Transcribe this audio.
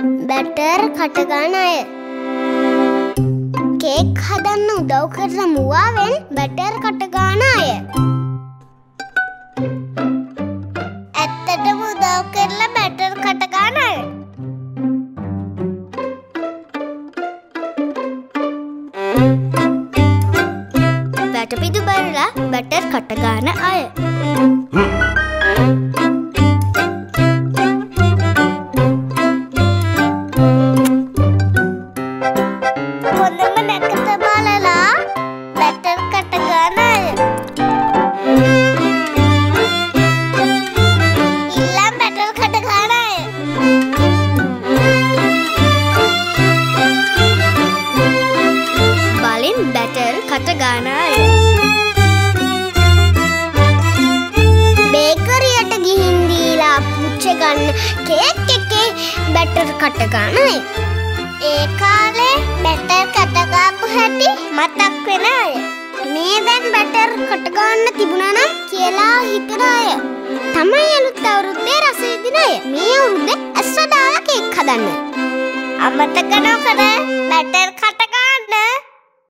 Batter කටගාන අය. Cake හදන්න උදව් කරන මුවාවෙන් බැටර් කටගාන අය. ඇත්තටම උදව් කරලා බැටර් කටගාන අය. වැටපිදු බරලා බැටර් කටගාන අය. බලින් බැටර් කටගාන අය බේකරියට ගිහින් දීලා පුච්ච ගන්න කේක් එකේ බැටර් කටගාන අය ඒ කාලේ බැටර් කටගාපු හැටි මතක් වෙන අය. මේ දැන් බැටර් කටගන්න තිබුණා නම් කියලා හිතන අය. තමයි අලුත් අවුරුද්දේ රස විඳින අය. මේ අවුරුද්දේ ඇස්වදාලා කේක් හදන්න. අමතක නොකර බැටර්